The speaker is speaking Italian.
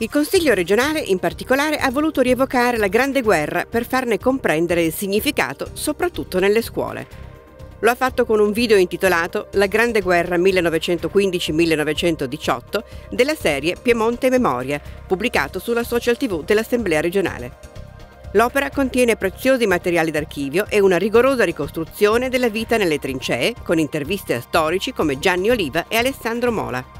Il Consiglio regionale in particolare ha voluto rievocare la Grande Guerra per farne comprendere il significato soprattutto nelle scuole. Lo ha fatto con un video intitolato La Grande Guerra 1915-1918 della serie Piemonte Memoria, pubblicato sulla social TV dell'Assemblea regionale. L'opera contiene preziosi materiali d'archivio e una rigorosa ricostruzione della vita nelle trincee, con interviste a storici come Gianni Oliva e Alessandro Mola.